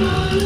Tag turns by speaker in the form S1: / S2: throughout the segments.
S1: Oh,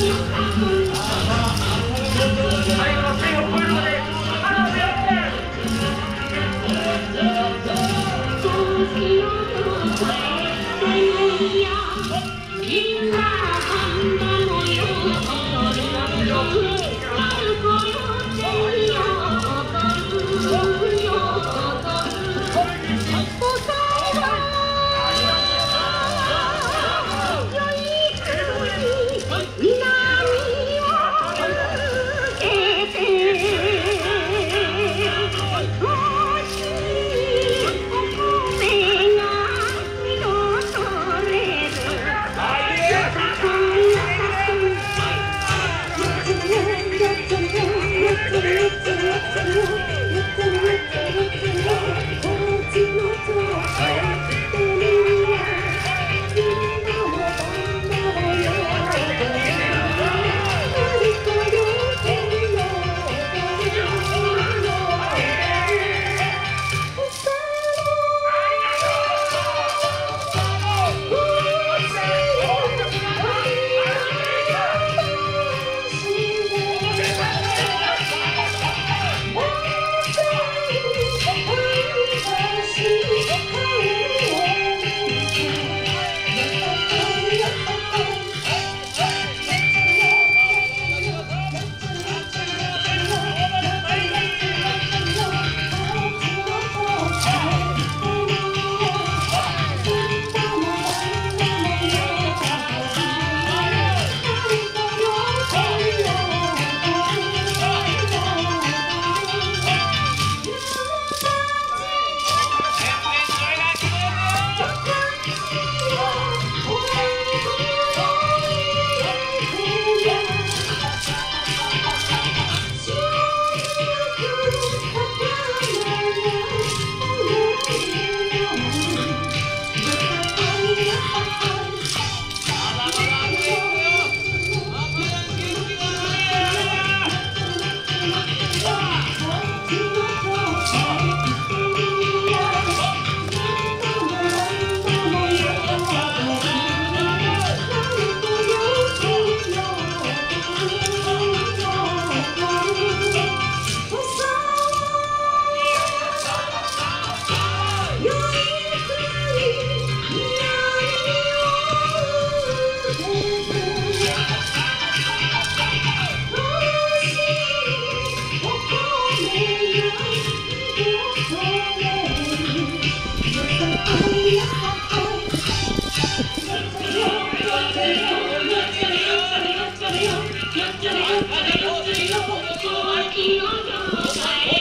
S1: Thank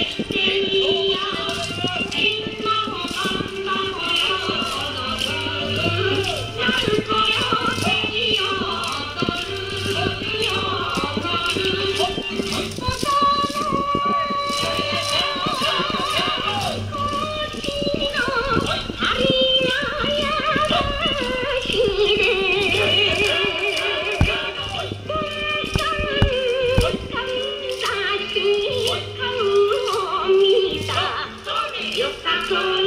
S1: you. Christ.